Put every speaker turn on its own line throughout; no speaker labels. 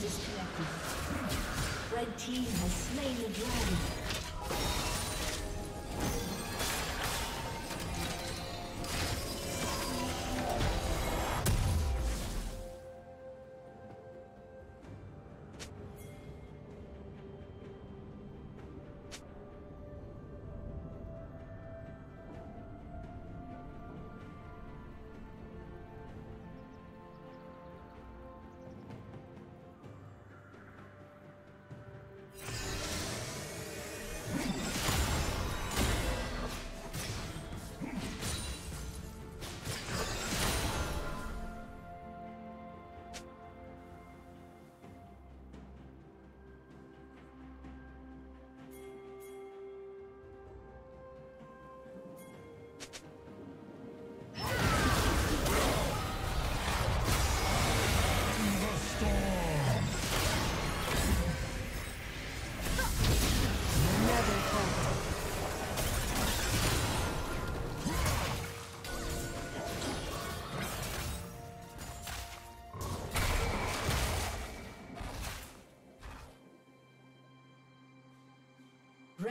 Disconnected. Red Team has slain the dragon.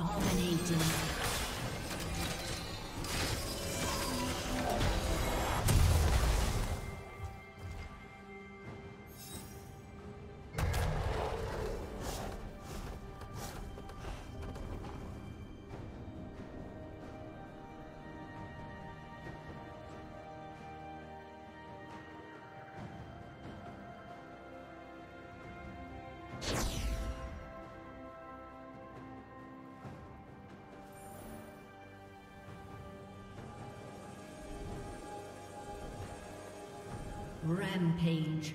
Dominating. Rampage.